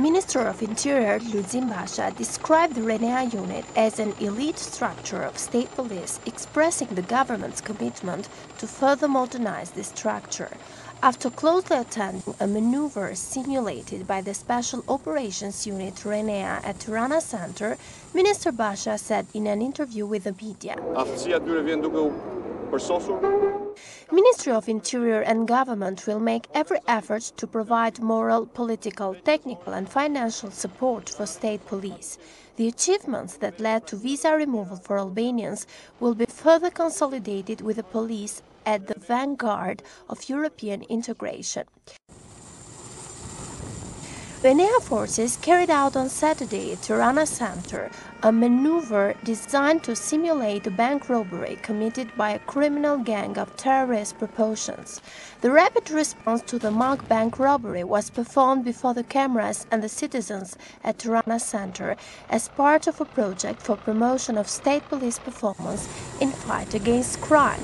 Minister of Interior Lulzim Basha described the Renea unit as an elite structure of state police, expressing the government's commitment to further modernize this structure. After closely attending a maneuver simulated by the Special Operations Unit Renea at Tirana Center, Minister Basha said in an interview with the media. Ministry of Interior and Government will make every effort to provide moral, political, technical and financial support for state police. The achievements that led to visa removal for Albanians will be further consolidated with the police at the vanguard of European integration. Renea forces carried out on Saturday at Tirana Center a maneuver designed to simulate a bank robbery committed by a criminal gang of terrorist proportions. The rapid response to the mock bank robbery was performed before the cameras and the citizens at Tirana Center as part of a project for promotion of state police performance in fight against crime.